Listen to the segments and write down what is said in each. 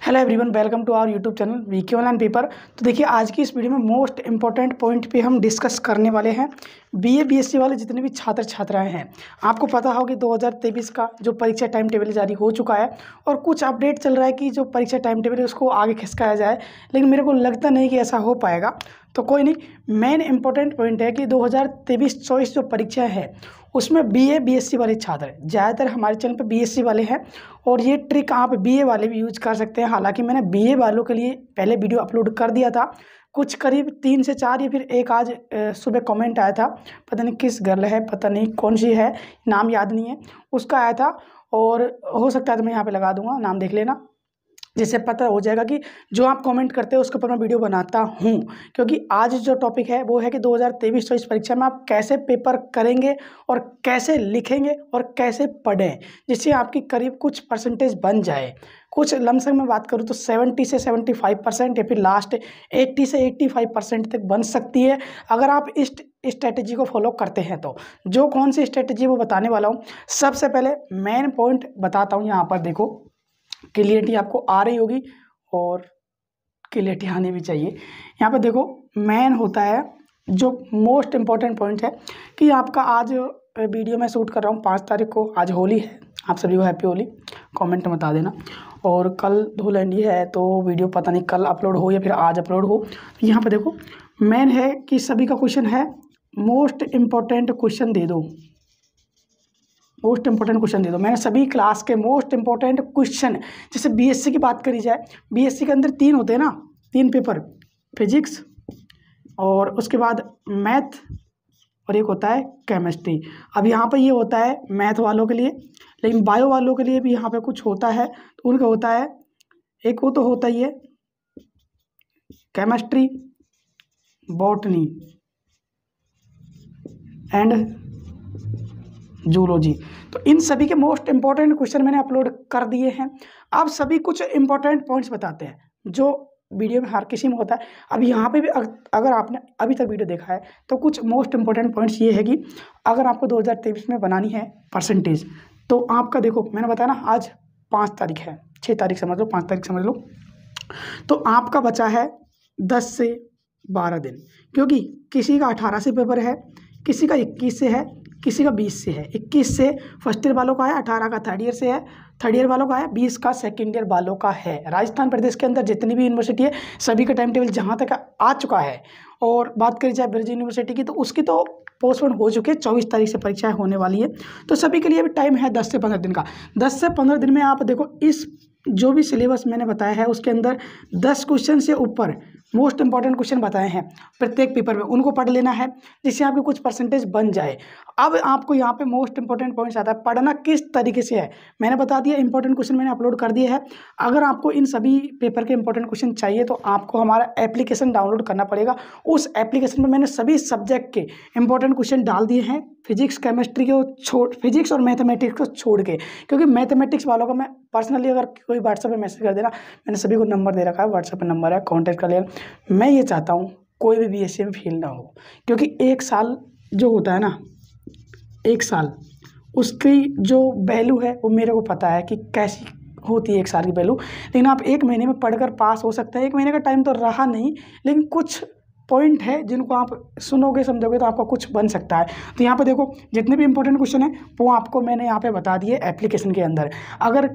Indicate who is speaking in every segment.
Speaker 1: Hello everyone welcome to our YouTube channel VK online paper तो देखिए, आज की इस वीडियो में मोस्ट इंपॉर्टेंट पॉइंट पे हम डिस्कस करने वाले हैं। बीए बीएससी वाले जितने भी छात्र छात्राएँ हैं, आपको पता होगा कि 2023 का जो परीक्षा टाइम टेबल जारी हो चुका है और कुछ अपडेट चल रहा है कि जो परीक्षा टाइम टेबल है, उसको आगे खिसकाया जाए, लेकिन मेरे को लगता नहीं कि ऐसा हो पाएगा। तो कोई नहीं मेन इंपॉर्टेंट पॉइंट है कि दो हज़ार जो परीक्षा है, उसमें बीए बीएससी वाले छात्र ज़्यादातर हमारे चैनल पर बीएससी वाले हैं और ये ट्रिक आप बीए वाले भी यूज़ कर सकते हैं। हालाँकि मैंने बीए वालों के लिए पहले वीडियो अपलोड कर दिया था कुछ करीब तीन से चार या फिर एक आज सुबह कमेंट आया था। पता नहीं किस गर्ल है, पता नहीं कौन सी है, नाम याद नहीं है। उसका आया था और हो सकता है तो मैं यहाँ पे लगा दूँगा, नाम देख लेना। जिससे पता हो जाएगा कि जो आप कमेंट करते हैं, उसके ऊपर मैं वीडियो बनाता हूँ। क्योंकि आज जो टॉपिक है, वो है कि 2023 चौबीस परीक्षा में आप कैसे पेपर करेंगे और कैसे लिखेंगे और कैसे पढ़ें, जिससे आपकी करीब कुछ परसेंटेज बन जाए। कुछ लमसम में बात करूँ तो सेवेंटी से सेवेंटी फाइव परसेंट या फिर लास्ट एट्टी से एट्टी फाइव परसेंट तक बन सकती है। अगर आप इस स्ट्रेटजी को फॉलो करते हैं तो। जो कौन सी स्ट्रेटजी वो बताने वाला हूँ। सबसे पहले मेन पॉइंट बताता हूँ यहाँ पर, देखो। क्लियरिटी आपको आ रही होगी और क्लियरिटी आनी भी चाहिए। यहाँ पर देखो मेन होता है, जो मोस्ट इंपॉर्टेंट पॉइंट है कि आपका आज वीडियो मैं शूट कर रहा हूँ, पाँच तारीख को, आज होली है। आप सभी को हैप्पी होली। कमेंट में बता देना। और कल धुलंडी है तो वीडियो पता नहीं कल अपलोड हो या फिर आज अपलोड हो। तो यहाँ पर देखो मेन है कि सभी का क्वेश्चन है मोस्ट इंपॉर्टेंट क्वेश्चन दे दो। मोस्ट इंपॉर्टेंट क्वेश्चन दे दो। मैंने सभी क्लास के मोस्ट इंपॉर्टेंट क्वेश्चन जैसे बीएससी की बात करी जाए बीएससी के अंदर तीन होते हैं ना, तीन पेपर फिजिक्स और उसके बाद मैथ और एक होता है केमिस्ट्री अब यहाँ पर ये होता है मैथ वालों के लिए, लेकिन बायो वालों के लिए भी यहाँ पे कुछ होता है तो उनका होता है, एक वो तो होता ही है केमिस्ट्री बॉटनी एंड जूलॉजी तो इन सभी के मोस्ट इंपॉर्टेंट क्वेश्चन मैंने अपलोड कर दिए हैं। अब सभी कुछ इंपॉर्टेंट पॉइंट्स बताते हैं, जो वीडियो में हर किसी में होता है। अब यहाँ पे भी अगर आपने अभी तक वीडियो देखा है तो कुछ मोस्ट इंपॉर्टेंट पॉइंट्स ये है कि अगर आपको 2023 में बनानी है परसेंटेज तो आपका देखो, मैंने बताया ना, आज पाँच तारीख है छः तारीख समझ लो, पाँच तारीख समझ लो। तो आपका बचा है दस से बारह दिन, क्योंकि किसी का अठारह से पेपर है, किसी का इक्कीस से है किसी का बीस से है। इक्कीस से फ़र्स्ट ईयर वालों का है, अठारह का थर्ड ईयर से है। थर्ड ईयर वालों का है, बीस का सेकेंड ईयर वालों का है। राजस्थान प्रदेश के अंदर जितनी भी यूनिवर्सिटी है, सभी का टाइम टेबल जहाँ तक आ चुका है। और बात करी जाए ब्रज यूनिवर्सिटी की तो उसकी तो पोस्टपोन हो चुके हैं, चौबीस तारीख से परीक्षाएँ होने वाली है। तो सभी के लिए भी टाइम है दस से पंद्रह दिन का। दस से पंद्रह दिन में आप देखो, इस जो भी सिलेबस मैंने बताया है, उसके अंदर दस क्वेश्चन से ऊपर मोस्ट इंपॉर्टेंट क्वेश्चन बताए हैं। प्रत्येक पेपर में उनको पढ़ लेना है, जिससे आपके कुछ परसेंटेज बन जाए। अब आपको यहाँ पे मोस्ट इंपॉर्टेंट पॉइंट्स आता है, पढ़ना किस तरीके से है? मैंने बता दिया इंपॉर्टेंट क्वेश्चन मैंने अपलोड कर दिया है। अगर आपको इन सभी पेपर के इंपॉर्टेंट क्वेश्चन चाहिए तो आपको हमारा एप्लीकेशन डाउनलोड करना पड़ेगा। उस एप्लीकेशन में मैंने सभी सब्जेक्ट के इंपॉर्टेंट क्वेश्चन डाल दिए हैं। फिजिक्स केमिस्ट्री को छोड़ फिजिक्स और मैथमेटिक्स को छोड़ के, क्योंकि मैथमेटिक्स वालों का मैं पर्सनली अगर कोई व्हाट्सएप पर मैसेज कर देना मैंने सभी को नंबर दे रखा है व्हाट्सएप पर नंबर है कॉन्टैक्ट कर लेना मैं ये चाहता हूँ, कोई भी बी में फेल ना हो। क्योंकि एक साल जो होता है ना, एक साल, उसकी जो वैल्यू है, वो मेरे को पता है कि कैसी होती है एक साल की वैल्यू लेकिन आप एक महीने में पढ़कर पास हो सकते हैं। एक महीने का टाइम तो रहा नहीं, लेकिन कुछ पॉइंट है जिनको आप सुनोगे, समझोगे तो आपका कुछ बन सकता है। तो यहाँ पर देखो, जितने भी इंपॉर्टेंट क्वेश्चन है, वो आपको मैंने यहाँ पे बता दिए एप्लीकेशन के अंदर। अगर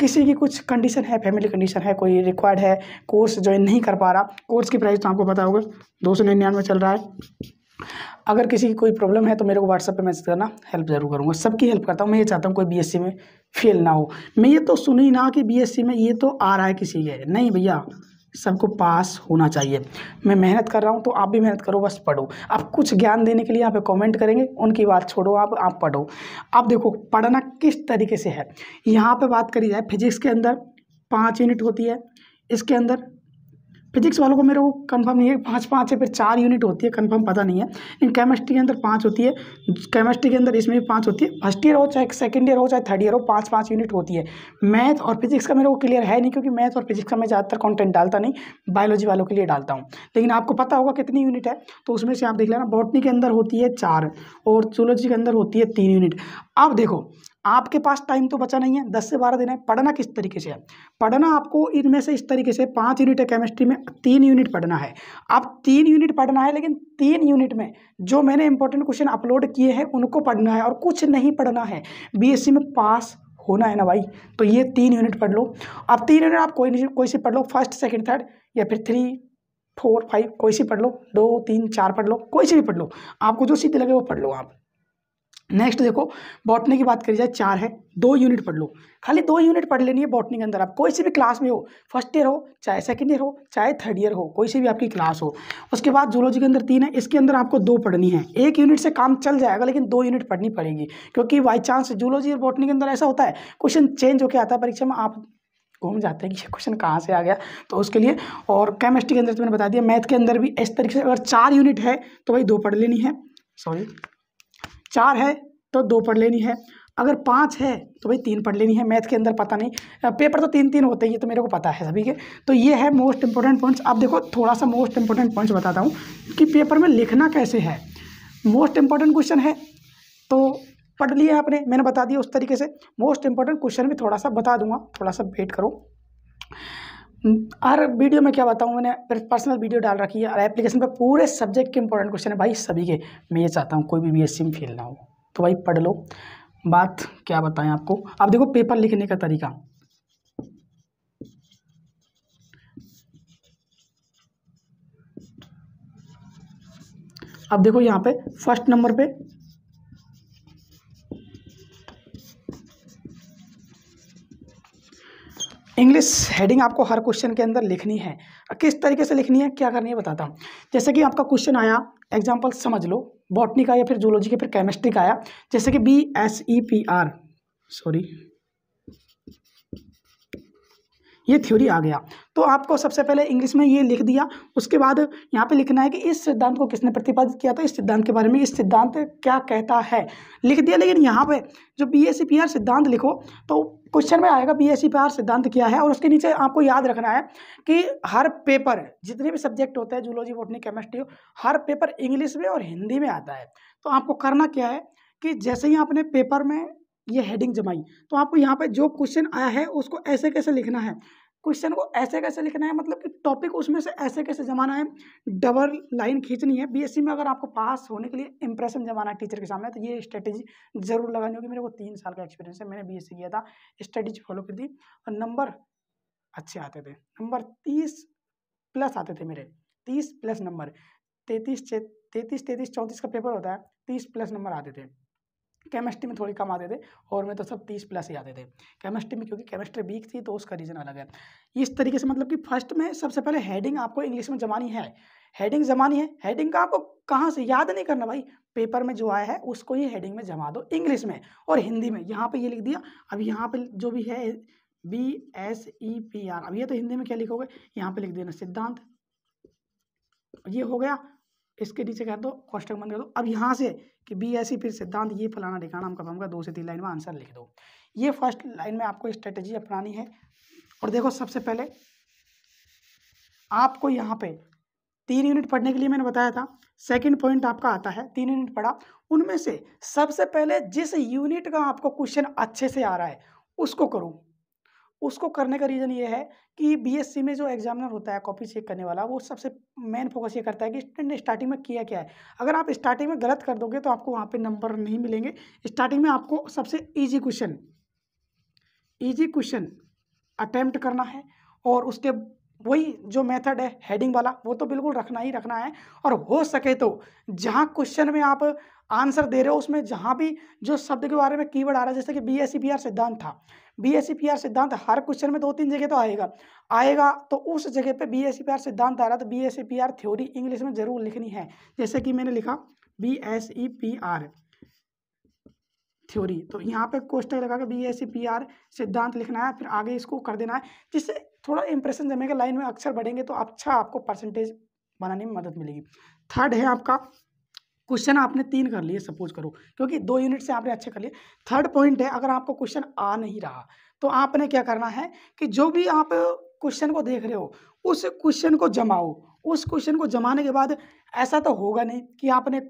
Speaker 1: किसी की कुछ कंडीशन है फैमिली कंडीशन है, कोई रिक्वायर्ड है कोर्स ज्वाइन नहीं कर पा रहा कोर्स की प्राइस तो आपको पता होगा, दो सौ निन्यानवे चल रहा है। अगर किसी की कोई प्रॉब्लम है तो मेरे को व्हाट्सअप पे मैसेज करना हेल्प ज़रूर करूँगा, सबकी हेल्प करता हूँ, मैं ये चाहता हूँ कोई बीएससी में फेल ना हो। मैं ये तो सुनी ना कि बीएससी में ये तो आ रहा है किसी के, नहीं भैया सबको पास होना चाहिए। मैं मेहनत कर रहा हूँ तो आप भी मेहनत करो, बस पढ़ो। आप कुछ ज्ञान देने के लिए यहाँ पे कमेंट करेंगे, उनकी बात छोड़ो, आप आप पढ़ो। अब देखो, पढ़ना किस तरीके से है? यहाँ पे बात करी जाए फिजिक्स के अंदर पाँच यूनिट होती है, इसके अंदर फिजिक्स वालों को मेरे को कंफर्म नहीं है, पाँच पाँच है, फिर चार यूनिट होती है कंफर्म पता नहीं है। लेकिन केमिस्ट्री के अंदर पाँच होती है केमिस्ट्री के अंदर इसमें भी पाँच होती है। फ़र्स्ट ईयर हो चाहे सेकंड ईयर हो चाहे थर्ड ईयर हो, पाँच पाँच यूनिट होती है। मैथ और फिजिक्स का मेरे को क्लियर है नहीं, क्योंकि मैथ और फिजिक्स का मैं ज़्यादातर कॉन्टेंट डालता नहीं बायोलॉजी वालों के लिए डालता हूँ। लेकिन आपको पता होगा कितनी यूनिट है तो उसमें से आप देख लेना बॉटनी के अंदर होती है चार और जूलॉजी के अंदर होती है तीन यूनिट अब देखो आपके पास टाइम तो बचा नहीं है, दस से बारह दिन है, पढ़ना किस तरीके से है? पढ़ना आपको इनमें से इस तरीके से, पाँच यूनिट है केमिस्ट्री में, तीन यूनिट पढ़ना है। आप तीन यूनिट पढ़ना है, लेकिन तीन यूनिट में जो मैंने इंपॉर्टेंट क्वेश्चन अपलोड किए हैं, उनको पढ़ना है और कुछ नहीं पढ़ना है। बीएससी में पास होना है ना भाई तो ये तीन यूनिट पढ़ लो। अब तीन यूनिट आप कोई कोई सी पढ़ लो फ़र्स्ट सेकंड थर्ड या फिर थ्री फोर फाइव कोई सी पढ़ लो, दो, तीन, चार पढ़ लो, कोई सी भी पढ़ लो। आपको जो सीधे लगे वो पढ़ लो आप। नेक्स्ट देखो बॉटनी की बात करी जाए, चार है, दो यूनिट पढ़ लो। खाली दो यूनिट पढ़ लेनी है बॉटनी के अंदर। आप कोई सी भी क्लास में हो फ़र्स्ट ईयर हो, चाहे सेकंड ईयर हो, चाहे थर्ड ईयर हो, कोई सी भी आपकी क्लास हो। उसके बाद जूलॉजी के अंदर तीन है, इसके अंदर आपको दो पढ़नी है। एक यूनिट से काम चल जाएगा, लेकिन दो यूनिट पढ़नी पड़ेगी, क्योंकि बाई चांस जूलॉजी और बॉटनी के अंदर ऐसा होता है क्वेश्चन चेंज होकर आता है परीक्षा में, आप घूम जाते हैं कि ये क्वेश्चन कहाँ से आ गया? तो उसके लिए, और केमिस्ट्री के अंदर तो मैंने बता दिया मैथ के अंदर भी इस तरीके से अगर चार यूनिट है तो भाई दो पढ़ लेनी है। सॉरी चार है तो दो पढ़ लेनी है। अगर पाँच है तो भाई तीन पढ़ लेनी है। मैथ के अंदर पता नहीं। पेपर तो तीन तीन होते ही है तो मेरे को पता है सभी के। तो ये है मोस्ट इंपॉर्टेंट पॉइंट्स अब देखो थोड़ा सा मोस्ट इंपॉर्टेंट पॉइंट्स बताता हूँ कि पेपर में लिखना कैसे है। मोस्ट इंपॉर्टेंट क्वेश्चन है तो पढ़ लिया आपने, मैंने बता दिया उस तरीके से। मोस्ट इंपॉर्टेंट क्वेश्चन भी थोड़ा सा बता दूँगा थोड़ा सा वेट करो। हर वीडियो में क्या बताऊँ, मैंने पर्सनल वीडियो डाल रखी है और एप्लीकेशन पे पूरे सब्जेक्ट के इंपॉर्टेंट क्वेश्चन है। भाई सभी के, मैं ये चाहता हूँ कोई भी बीएससी में फेल ना हो। तो भाई पढ़ लो। बात क्या बताएँ आपको? अब देखो पेपर लिखने का तरीका। अब देखो यहाँ पे फ़र्स्ट नंबर पे इंग्लिश हेडिंग आपको हर क्वेश्चन के अंदर लिखनी है। किस तरीके से लिखनी है, क्या करनी है बताता हूँ। जैसे कि आपका क्वेश्चन आया एग्ज़ाम्पल समझ लो बॉटनी का या फिर जूलॉजी का, फिर केमिस्ट्री का आया। जैसे कि B S E P R sorry ये थ्योरी आ गया। तो आपको सबसे पहले इंग्लिश में ये लिख दिया। उसके बाद यहाँ पे लिखना है कि इस सिद्धांत को किसने प्रतिपादित किया था? इस सिद्धांत के बारे में, इस सिद्धांत क्या कहता है? लिख दिया, लेकिन यहाँ पे जो B S C P R सिद्धांत लिखो तो क्वेश्चन में आएगा बी एस सी पी सिद्धांत क्या है और उसके नीचे आपको याद रखना है कि हर पेपर, जितने भी सब्जेक्ट होते हैं जूलॉजी बोटनी केमिस्ट्री हर पेपर इंग्लिश में और हिंदी में आता है। तो आपको करना क्या है कि जैसे ही आपने पेपर में ये हेडिंग जमाई तो आपको यहाँ पे जो क्वेश्चन आया है, उसको ऐसे कैसे लिखना है? क्वेश्चन को ऐसे कैसे लिखना है? मतलब कि टॉपिक उसमें से ऐसे कैसे जमाना है? डबल लाइन खींचनी है। बीएससी में अगर आपको पास होने के लिए इंप्रेशन जमाना है टीचर के सामने तो ये स्ट्रेटेजी ज़रूर लगानी होगी। मेरे को तीन साल का एक्सपीरियंस है। मैंने बीएससी किया था। स्ट्रेटेजी फॉलो की थी। और नंबर अच्छे आते थे। नंबर तीस प्लस आते थे मेरे। तीस प्लस नंबर तैतीस तैतीस तैतीस, चौंतीस का पेपर होता है। तीस प्लस नंबर आते थे। केमिस्ट्री में थोड़ी कम आते थे और में तो सब तीस प्लस ही आते थे। केमिस्ट्री में क्योंकि केमिस्ट्री वीक थी तो उसका रीज़न अलग है। इस तरीके से मतलब कि फ़र्स्ट में सबसे पहले हेडिंग आपको इंग्लिश में जमानी है। हेडिंग जमानी है। हेडिंग का आपको कहाँ से याद नहीं करना भाई। पेपर में जो आया है उसको ही हेडिंग में जमा दो इंग्लिश में और हिंदी में। यहाँ पे ये लिख दिया। अब यहाँ पे जो भी है B S E P R अब ये तो हिंदी में क्या लिखोगे? यहाँ पे लिख देना सिद्धांत। ये हो गया। इसके नीचे कर दो कॉस्टक बंद कर दो। अब यहाँ से कि बी ऐसी फिर सिद्धांत ये फलाना ठिकाना हम करवाऊँगा दो से तीन लाइन में आंसर लिख दो। ये फ़र्स्ट लाइन में आपको स्ट्रेटेजी अपनानी है। और देखो सबसे पहले, आपको यहाँ पे तीन यूनिट पढ़ने के लिए मैंने बताया था। सेकंड पॉइंट आपका आता है, तीन यूनिट पढ़ा। उनमें से सबसे पहले जिस यूनिट का आपको क्वेश्चन अच्छे से आ रहा है, उसको करो। उसको करने का रीज़न ये है कि बीएससी में जो एग्जामिनर होता है कॉपी चेक करने वाला, वो सबसे मेन फोकस ये करता है कि स्टूडेंट ने स्टार्टिंग में किया क्या है। अगर आप स्टार्टिंग में गलत कर दोगे तो आपको वहाँ पे नंबर नहीं मिलेंगे। स्टार्टिंग में आपको सबसे easy question easy question attempt करना है और उसके वही जो मेथड है हेडिंग वाला, वो तो बिल्कुल रखना ही रखना है। और हो सके तो जहाँ क्वेश्चन में आप आंसर दे रहे हो, उसमें जहाँ भी जो शब्द के बारे में कीवर्ड आ रहा है, जैसे कि B S C P R सिद्धांत था। B S C P R सिद्धांत हर क्वेश्चन में दो तीन जगह तो आएगा। आएगा तो उस जगह पे B S C P R सिद्धांत आ रहा तो B S C P R theory English में ज़रूर लिखनी है। जैसे कि मैंने लिखा B S E P R theory तो यहाँ पे क्वेश्चन लगा के बी एस पी आर सिद्धांत लिखना है, फिर आगे इसको कर देना है, जिससे थोड़ा इंप्रेशन जमेगा लाइन में अक्षर बढ़ेंगे तो अच्छा आपको परसेंटेज बनाने में मदद मिलेगी। थर्ड है आपका क्वेश्चन आपने तीन कर लिए सपोज़ करो, क्योंकि दो यूनिट से आपने अच्छे कर लिए। थर्ड पॉइंट है, अगर आपको क्वेश्चन आ नहीं रहा तो आपने क्या करना है कि जो भी आप क्वेश्चन को देख रहे हो, उस क्वेश्चन को जमाओ। उस क्वेश्चन को जमाने के बाद ऐसा तो होगा नहीं कि आपने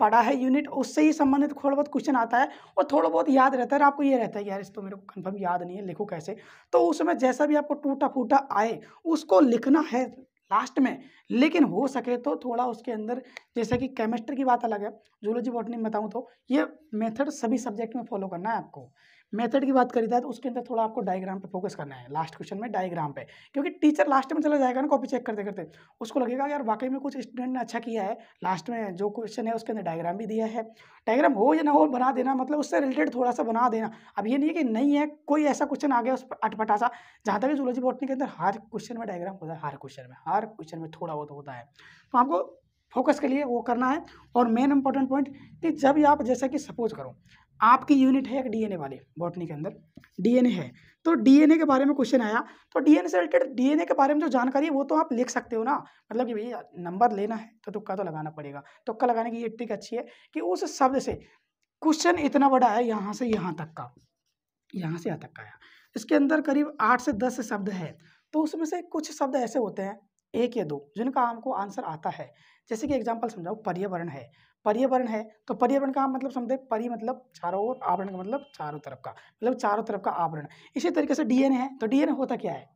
Speaker 1: पढ़ा है यूनिट उससे ही संबंधित थोड़ा बहुत क्वेश्चन आता है और थोड़ा बहुत याद रहता है। आपको ये रहता है, यार, इस तो मेरे को कंफर्म याद नहीं है, लिखो कैसे? तो उसमें जैसा भी आपको टूटा फूटा आए, उसको लिखना है लास्ट में। लेकिन हो सके तो थोड़ा उसके अंदर, जैसे कि केमिस्ट्री की बात अलग है जूलॉजी बॉटनी में बताऊँ तो ये मेथड सभी सब्जेक्ट में फॉलो करना है आपको। मेथड की बात करी जाए तो उसके अंदर थोड़ा आपको डायग्राम पे फोकस करना है। लास्ट क्वेश्चन में डायग्राम पे। क्योंकि टीचर लास्ट में चला जाएगा ना कॉपी चेक करते करते, उसको लगेगा यार वाकई में कुछ स्टूडेंट ने अच्छा किया है। लास्ट में जो क्वेश्चन है उसके अंदर डायग्राम भी दिया है। डायग्राम हो या ना हो बना देना मतलब उससे रिलेटेड थोड़ा सा बना देना। अब ये नहीं है कि नहीं है, कोई ऐसा क्वेश्चन आ गया उस पर अटपटा सा जहाँ तक जूलॉजी बॉटनी के अंदर हर क्वेश्चन में डायग्राम होता है, हर क्वेश्चन में, हर क्वेश्चन में थोड़ा बहुत होता है। तो आपको फोकस के लिए वो करना है। और मेन इंपॉर्टेंट पॉइंट कि जब आप, जैसा कि सपोज़ करो आपकी यूनिट है एक डीएनए वाली बॉटनी के अंदर। डीएनए है। तो डीएनए के बारे में क्वेश्चन आया। तो डीएनए से रिलेटेड डीएनए के बारे में जो जानकारी है, वो तो आप लिख सकते हो ना। मतलब कि भैया नंबर लेना है तो तुक्का तो लगाना पड़ेगा। तुक्का लगाने की ये ट्रिक अच्छी है कि उस शब्द से क्वेश्चन इतना बड़ा है, यहाँ से यहाँ तक का। यहाँ से यहाँ तक का आया इसके अंदर करीब आठ से दस शब्द है। तो उसमें से कुछ शब्द ऐसे होते हैं, एक या दो, जिनका हमको आंसर आता है। जैसे कि एग्ज़ाम्पल समझाओ पर्यावरण है। पर्यावरण है तो पर्यावरण का मतलब समझे परि मतलब चारों ओर आवरण का मतलब चारों तरफ़ का मतलब चारों तरफ़ का आवरण। इसी तरीके से डीएनए है तो डीएनए होता क्या है?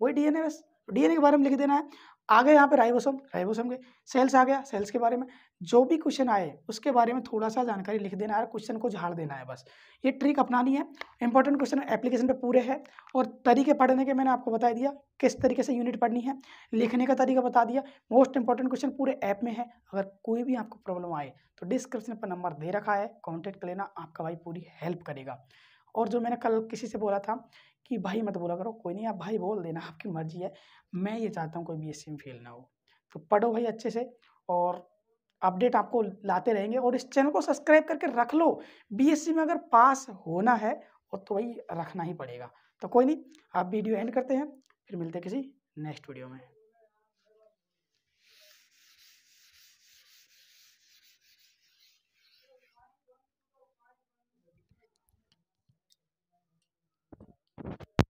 Speaker 1: वही डीएनए बस। डीएनए के बारे में लिख देना है। आगे यहाँ पे राइबोसोम राइबोसोम के सेल्स आ गया सेल्स के बारे में जो भी क्वेश्चन आए, उसके बारे में थोड़ा सा जानकारी लिख देना है क्वेश्चन को झाड़ देना है बस। ये ट्रिक अपनानी है इंपॉर्टेंट क्वेश्चन एप्लीकेशन पे पूरे है और तरीके पढ़ने के मैंने आपको बता दिया, किस तरीके से यूनिट पढ़नी है, लिखने का तरीका बता दिया मोस्ट इंपॉर्टेंट क्वेश्चन पूरे ऐप में है, अगर कोई भी आपको प्रॉब्लम आए तो डिस्क्रिप्शन पर नंबर दे रखा है कॉन्टेक्ट लेना आपका भाई पूरी हेल्प करेगा। और जो मैंने कल किसी से बोला था कि भाई मत बोला करो, कोई नहीं, आप भाई बोल देना, आपकी मर्ज़ी है। मैं ये चाहता हूँ कोई बी एस में फेल ना हो। तो पढ़ो भाई अच्छे से और अपडेट आपको लाते रहेंगे और इस चैनल को सब्सक्राइब करके रख लो। बीएससी में अगर पास होना है और तो वही रखना ही पड़ेगा। तो कोई नहीं, आप वीडियो एंड करते हैं, फिर मिलते किसी नेक्स्ट वीडियो में।